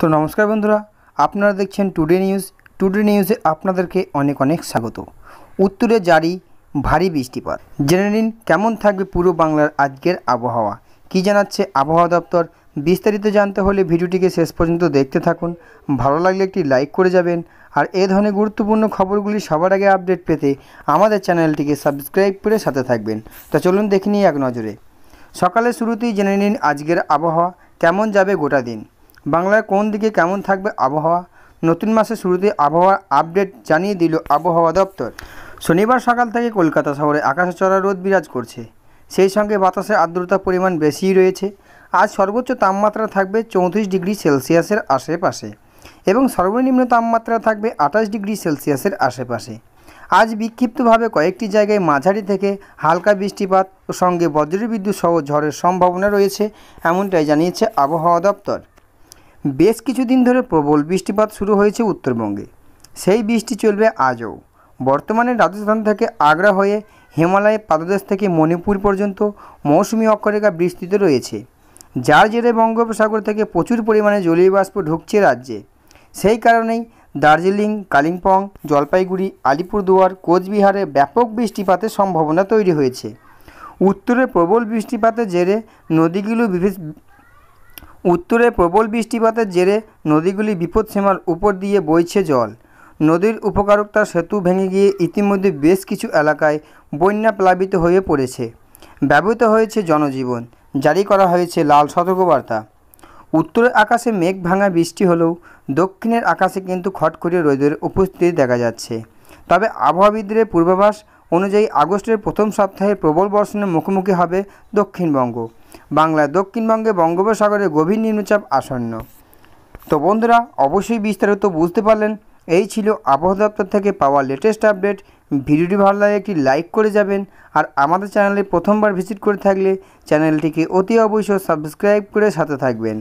তো নমস্কার বন্ধুরা, আপনারা দেখছেন টুডে নিউজ টুডে নিউজে আপনাদেরকে অনেক অনেক স্বাগত। উত্তরে জারি ভারী বৃষ্টিপাত। জেনে নিন কেমন থাকবে পুরো বাংলার আজকের আবহাওয়া। কী জানাচ্ছে আবহাওয়া দপ্তর? বিস্তারিত জানতে হলে ভিডিওটিকে শেষ পর্যন্ত দেখতে থাকুন। ভালো লাগলে একটি লাইক করে যাবেন। আর এ ধরনের গুরুত্বপূর্ণ খবরগুলি সবার আগে আপডেট পেতে আমাদের চ্যানেলটিকে সাবস্ক্রাইব করে সাথে থাকবেন। তো চলুন দেখে নিই এক নজরে। সকালের শুরুতেই জেনে নিন আজকের আবহাওয়া। কেমন যাবে গোটা দিন? বাংলার কোন দিকে কেমন থাকবে আবহাওয়া? নতুন মাসের শুরুতে আবহাওয়ার আপডেট জানিয়ে দিল আবহাওয়া দপ্তর। শনিবার সকাল থেকে কলকাতা শহরে আকাশে চড়া রোদ বিরাজ করছে। সেই সঙ্গে বাতাসের আর্দ্রতার পরিমাণ বেশিই রয়েছে। আজ সর্বোচ্চ তাপমাত্রা থাকবে চৌত্রিশ ডিগ্রি সেলসিয়াসের আশেপাশে এবং সর্বনিম্ন তাপমাত্রা থাকবে আঠাশ ডিগ্রি সেলসিয়াসের আশেপাশে। আজ বিক্ষিপ্তভাবে কয়েকটি জায়গায় মাঝারি থেকে হালকা বৃষ্টিপাত ও সঙ্গে বজ্রবিদ্যুৎ সহ ঝড়ের সম্ভাবনা রয়েছে, এমনটাই জানিয়েছে আবহাওয়া দপ্তর। বেশ কিছুদিন ধরে প্রবল বৃষ্টিপাত শুরু হয়েছে উত্তরবঙ্গে। সেই বৃষ্টি চলবে আজও। বর্তমানে রাজস্থান থেকে আগ্রা হয়ে হিমালয় পাদদেশ থেকে মণিপুর পর্যন্ত মৌসুমি অক্ষরেখা বিস্তৃত রয়েছে। যার জেরে বঙ্গোপসাগর থেকে প্রচুর পরিমাণে জলীয় বাষ্প ঢুকছে রাজ্যে। সেই কারণেই দার্জিলিং, কালিম্পং, জলপাইগুড়ি, আলিপুরদুয়ার, কোচবিহারে ব্যাপক বৃষ্টিপাতের সম্ভাবনা তৈরি হয়েছে। উত্তরে প্রবল বৃষ্টিপাতের জেরে নদীগুলো উত্তরে প্রবল বৃষ্টিপাতের জেরে নদীগুলি বিপদসীমার উপর দিয়ে বইছে জল। নদীর উপকারকতা সেতু ভেঙে গিয়ে ইতিমধ্যে বেশ কিছু এলাকায় বন্যা প্লাবিত হয়ে পড়েছে। ব্যবহৃত হয়েছে জনজীবন, জারি করা হয়েছে লাল সতর্কবার্তা। উত্তরের আকাশে মেঘ ভাঙা বৃষ্টি হলেও দক্ষিণের আকাশে কিন্তু খটখটে রোদের উপস্থিতি দেখা যাচ্ছে। তবে আবহাওয়াবিদদের পূর্বাভাস অনুযায়ী আগস্টের প্রথম সপ্তাহে প্রবল বর্ষণের মুখোমুখি হবে দক্ষিণবঙ্গ। বাংলার দক্ষিণবঙ্গে বঙ্গোপসাগরে গভীর নিম্নচাপ আসন্ন। তো বন্ধুরা, অবশ্যই বিস্তারিত বুঝতে পারলেন। এই ছিল আবহাওয়া দপ্তর থেকে পাওয়া লেটেস্ট আপডেট ভিডিওটি ভালো লাগে একটি লাইক করে যাবেন। আর আমাদের চ্যানেলে প্রথমবার ভিজিট করে থাকলে চ্যানেলটিকে অতি অবশ্যই সাবস্ক্রাইব করে সাথে থাকবেন।